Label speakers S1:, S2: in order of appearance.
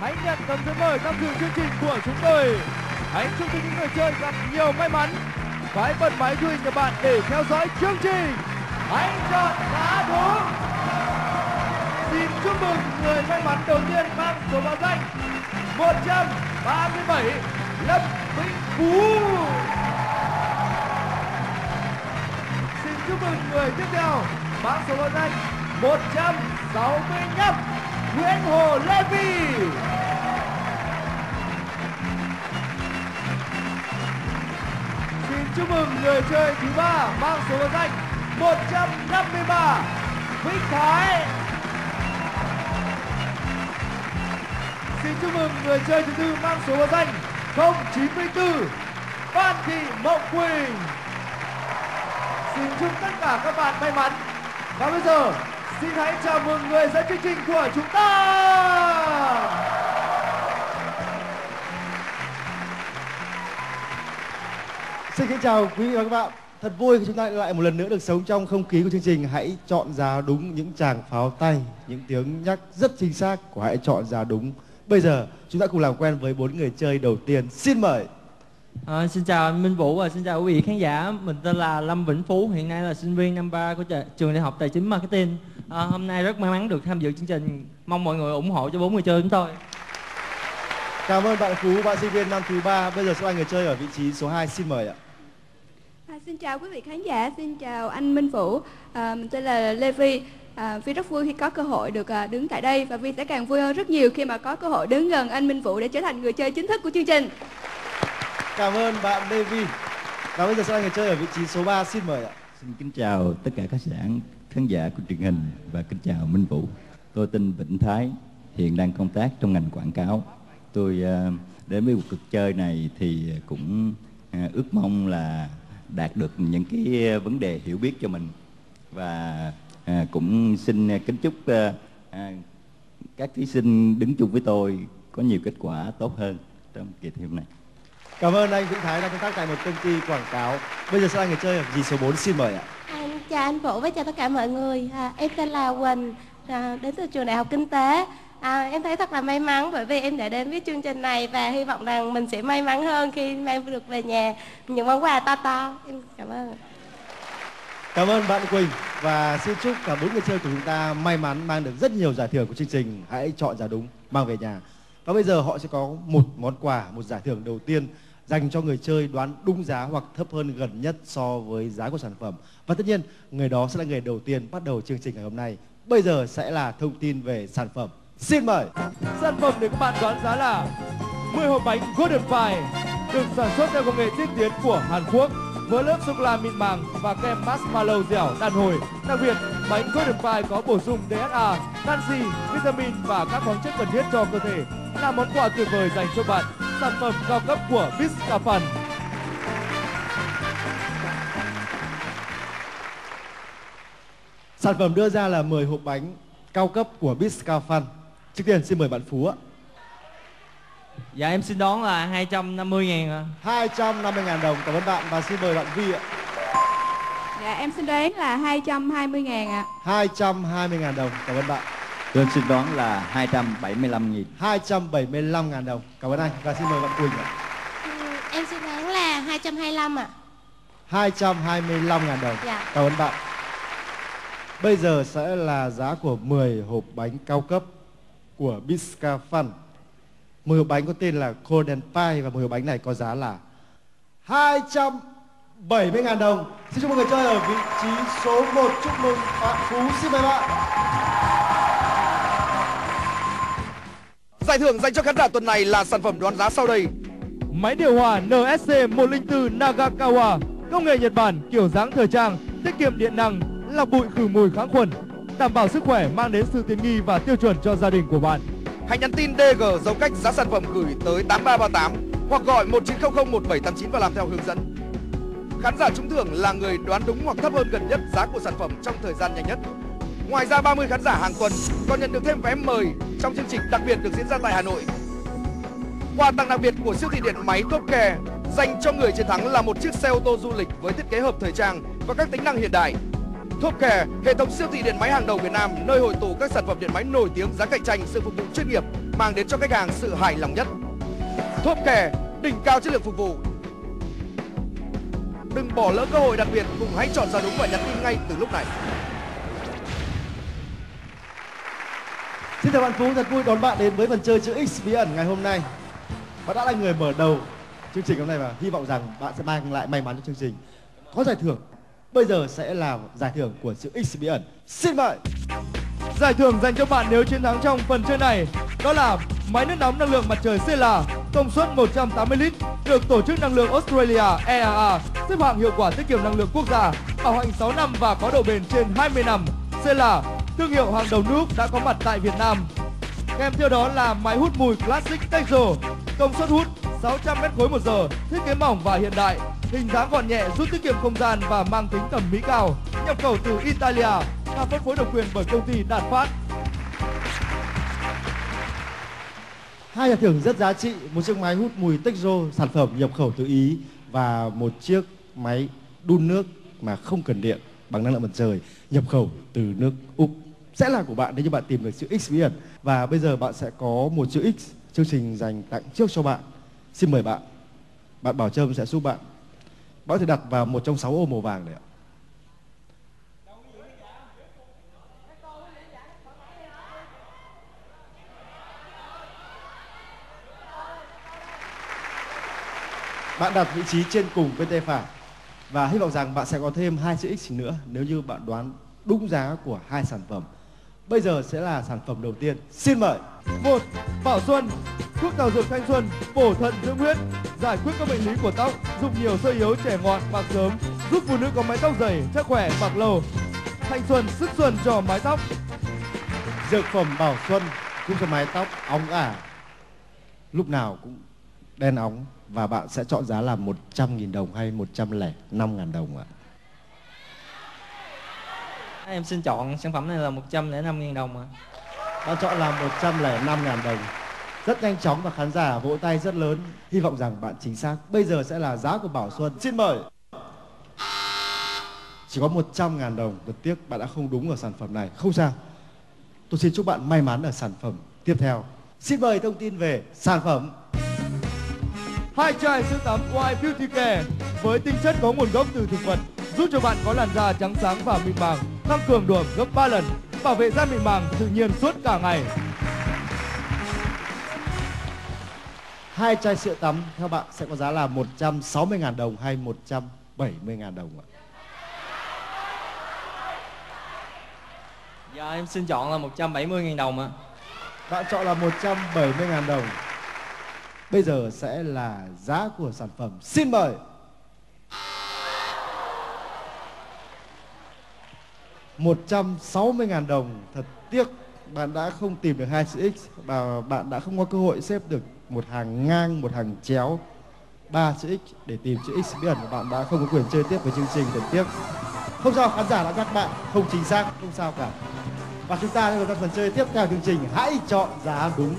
S1: hãy nhận tấm giấy mời tham dự chương trình của chúng tôi. Hãy chúc cho những người chơi gặp nhiều may mắn. Và hãy bật máy thu nhà bạn để theo dõi chương trình. Hãy chọn đá đúng. Xin chúc mừng người may mắn đầu tiên mang số báo danh 137 Lâm Vĩnh Phú. Xin chúc mừng người tiếp theo mang số báo danh 165 Nguyễn Hồ Lê Vy. Chúc mừng người chơi thứ ba mang số báo danh 153 Vĩnh Thái. Xin chúc mừng người chơi thứ tư mang số báo danh 094 Phan Thị Mộng Quỳnh. Xin chúc tất cả các bạn may mắn. Và bây giờ, xin hãy chào mừng người dẫn chương trình của chúng ta.
S2: Xin kính chào quý vị và các bạn. Thật vui khi chúng ta lại một lần nữa được sống trong không khí của chương trình Hãy chọn giá đúng những tràng pháo tay, những tiếng nhắc rất chính xác của Hãy chọn giá đúng. Bây giờ chúng ta cùng làm quen với bốn người chơi đầu tiên. Xin mời.
S3: À, xin chào anh Minh Vũ và xin chào quý vị khán giả. Mình tên là Lâm Vĩnh Phú, hiện nay là sinh viên năm 3 của trường Đại học Tài chính Marketing. À, hôm nay rất may mắn được tham dự chương trình. Mong mọi người ủng hộ cho bốn người chơi chúng tôi.
S2: Cảm ơn bạn Phú, bạn sinh viên năm thứ ba. Bây giờ sẽ là người chơi ở vị trí số 2. Xin mời ạ.
S4: À, xin chào quý vị khán giả, xin chào anh Minh Vũ. À, mình tên là Lê Vi. À, Vi rất vui khi có cơ hội được à, đứng tại đây và Vi sẽ càng vui hơn rất nhiều khi mà có cơ hội đứng gần anh Minh Vũ để trở thành người chơi chính thức của chương trình.
S2: Cảm ơn bạn David. Và bây giờ sẽ là người chơi ở vị trí số 3. Xin mời ạ.
S5: Xin kính chào tất cả các sản khán giả của truyền hình và kính chào Minh Vũ. Tôi tên Vĩnh Thái, hiện đang công tác trong ngành quảng cáo. Tôi ờ, đến với cuộc chơi này thì cũng ờ, ước mong là đạt được những cái vấn đề hiểu biết cho mình và ờ, cũng xin kính chúc ờ, ờ, các thí sinh đứng chung với tôi có nhiều kết quả tốt hơn trong kỳ thi hôm nay.
S2: Cảm ơn anh Vĩnh Thái đang công tác tại một công ty quảng cáo. Bây giờ sẽ là người chơi ở vị trí số 4. Xin mời ạ.
S6: Anh chào anh Vũ và chào tất cả mọi người. À, em tên là Quỳnh, à, đến từ trường Đại học Kinh tế. À, em thấy thật là may mắn bởi vì em đã đến với chương trình này và hy vọng rằng mình sẽ may mắn hơn khi mang được về nhà những món quà to to. Em cảm ơn.
S2: Cảm ơn bạn Quỳnh và xin chúc cả bốn người chơi của chúng ta may mắn mang được rất nhiều giải thưởng của chương trình. Hãy chọn giá đúng mang về nhà. Và bây giờ họ sẽ có một món quà, một giải thưởng đầu tiên dành cho người chơi đoán đúng giá hoặc thấp hơn gần nhất so với giá của sản phẩm. Và tất nhiên, người đó sẽ là người đầu tiên bắt đầu chương trình ngày hôm nay. Bây giờ sẽ là thông tin về sản phẩm. Xin mời.
S1: Sản phẩm để các bạn đoán giá là 10 hộp bánh Golden Pie được sản xuất theo công nghệ tiên tiến của Hàn Quốc với lớp sô cô la mịn màng và kem marshmallow dẻo đàn hồi. Đặc biệt, bánh Golden Pie có bổ sung DHA, canxi, vitamin và các khoáng chất cần thiết cho cơ thể. Là món quà tuyệt vời dành cho bạn. Sản phẩm cao cấp của Biscafan.
S2: Sản phẩm đưa ra là 10 hộp bánh cao cấp của Biscafan. Trước tiên xin mời bạn Phú ạ.
S3: Dạ em xin đoán là 250 ngàn ạ.
S2: 250 000 đồng. Cảm ơn bạn và xin mời bạn Vi ạ.
S4: Dạ em xin đoán là 220 ngàn ạ.
S2: 220 000 đồng. Cảm ơn bạn.
S5: Tôi xin đoán là 275 nghìn.
S2: 275 000 đồng. Cảm ơn anh và xin mời bạn Quỳnh ạ.
S6: Ừ, em xin đoán là 225 ạ.
S2: 225 000 đồng.
S6: Dạ.
S2: Cảm ơn bạn. Bây giờ sẽ là giá của 10 hộp bánh cao cấp của Biscafan. 10 hộp bánh có tên là Golden Pie và 10 hộp bánh này có giá là 270 000 đồng. Xin chúc mừng người chơi ở vị trí số 1. Chúc mừng bạn Phú. Xin mời bạn.
S7: Giải thưởng dành cho khán giả tuần này là sản phẩm đoán giá sau đây.
S1: Máy điều hòa NSC 104 Nagakawa, công nghệ Nhật Bản, kiểu dáng thời trang, tiết kiệm điện năng, lọc bụi khử mùi kháng khuẩn, đảm bảo sức khỏe, mang đến sự tiện nghi và tiêu chuẩn cho gia đình của bạn.
S7: Hãy nhắn tin DG dấu cách giá sản phẩm gửi tới 8338 hoặc gọi 1900 1789 và làm theo hướng dẫn. Khán giả trúng thưởng là người đoán đúng hoặc thấp hơn gần nhất giá của sản phẩm trong thời gian nhanh nhất. Ngoài ra 30 khán giả hàng tuần còn nhận được thêm vé mời trong chương trình đặc biệt được diễn ra tại Hà Nội. Quà tặng đặc biệt của siêu thị điện máy Top Care dành cho người chiến thắng là một chiếc xe ô tô du lịch với thiết kế hợp thời trang và các tính năng hiện đại. Top Kè, hệ thống siêu thị điện máy hàng đầu Việt Nam, nơi hội tụ các sản phẩm điện máy nổi tiếng, giá cạnh tranh, sự phục vụ chuyên nghiệp mang đến cho khách hàng sự hài lòng nhất. Thốp kè, đỉnh cao chất lượng phục vụ. Đừng bỏ lỡ cơ hội đặc biệt, cùng hãy chọn ra đúng và nhắn tin ngay từ lúc này.
S2: Xin chào bạn Phú, thật vui đón bạn đến với phần chơi chữ X bí ẩn ngày hôm nay. Bạn đã là người mở đầu chương trình hôm nay và hy vọng rằng bạn sẽ mang lại may mắn cho chương trình. Có giải thưởng. Bây giờ sẽ là giải thưởng của chữ X bí ẩn. Xin mời.
S1: Giải thưởng dành cho bạn nếu chiến thắng trong phần chơi này đó là máy nước nóng năng lượng mặt trời CL, công suất 180 lít được tổ chức năng lượng Australia EAA xếp hạng hiệu quả tiết kiệm năng lượng quốc gia bảo hành 6 năm và có độ bền trên 20 năm. CL thương hiệu hàng đầu nước đã có mặt tại Việt Nam. Kèm theo đó là máy hút mùi Classic Texo công suất hút 600 mét khối một giờ, thiết kế mỏng và hiện đại, hình dáng gọn nhẹ giúp tiết kiệm không gian và mang tính thẩm mỹ cao. Nhập khẩu từ Italia, và phân phối độc quyền bởi công ty Đạt Phát.
S2: Hai giải thưởng rất giá trị, một chiếc máy hút mùi Texo sản phẩm nhập khẩu từ Ý và một chiếc máy đun nước mà không cần điện bằng năng lượng mặt trời nhập khẩu từ nước Úc. Sẽ là của bạn nếu như bạn tìm được chữ X bí ẩn. Và bây giờ bạn sẽ có một chữ X chương trình dành tặng trước cho bạn. Xin mời bạn. Bạn Bảo Trâm sẽ giúp bạn bạn sẽ đặt vào một trong sáu ô màu vàng này ạ bạn đặt vị trí trên cùng bên tay phải và hy vọng rằng bạn sẽ có thêm hai chữ X nữa nếu như bạn đoán đúng giá của hai sản phẩm. Bây giờ sẽ là sản phẩm đầu tiên. Xin mời.
S1: Một, Bảo Xuân, thuốc thảo dược thanh xuân, bổ thận dưỡng huyết, giải quyết các bệnh lý của tóc, giúp nhiều sơ yếu trẻ ngọn bạc sớm, giúp phụ nữ có mái tóc dày, chắc khỏe, bạc lâu. Thanh xuân, sức xuân cho mái tóc.
S2: Dược phẩm Bảo Xuân giúp cho mái tóc óng ả lúc nào cũng đen óng và bạn sẽ chọn giá là 100.000 đồng hay 105.000 đồng ạ?
S3: Em xin chọn sản phẩm này là 105 000 đồng ạ.
S2: Bạn chọn là 105.000 đồng. Rất nhanh chóng và khán giả vỗ tay rất lớn. Hy vọng rằng bạn chính xác. Bây giờ sẽ là giá của Bảo Xuân. Xin mời. Chỉ có 100.000 đồng. Thật tiếc bạn đã không đúng ở sản phẩm này. Không sao. Tôi xin chúc bạn may mắn ở sản phẩm tiếp theo. Xin mời thông tin về sản phẩm
S1: Hai chai sữa tắm White Beauty Care với tinh chất có nguồn gốc từ thực vật giúp cho bạn có làn da trắng sáng và mịn màng, tăng cường độ ẩm gấp 3 lần, bảo vệ da mịn màng tự nhiên suốt cả ngày.
S2: Hai chai sữa tắm theo bạn sẽ có giá là 160.000 đồng hay 170.000 đồng ạ?
S3: Dạ em xin chọn là 170 000 đồng ạ.
S2: Bạn chọn là 170.000 đồng. Bây giờ sẽ là giá của sản phẩm. Xin mời. Một trăm sáu mươi ngàn đồng. Thật tiếc, bạn đã không tìm được hai chữ x và bạn đã không có cơ hội xếp được một hàng ngang, một hàng chéo ba chữ x để tìm chữ x bí ẩn và bạn. Đã không có quyền chơi tiếp với chương trình, thật tiếc. Không sao, khán giả đã các bạn. Không chính xác, không sao cả. Và chúng ta sẽ vào phần chơi tiếp theo chương trình. Hãy chọn giá đúng.